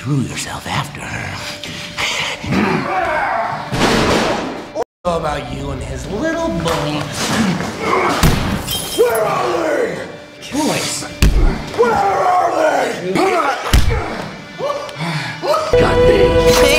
threw yourself after her. What about you and his little bunny. Where are they? Boys. Where are they? Got me.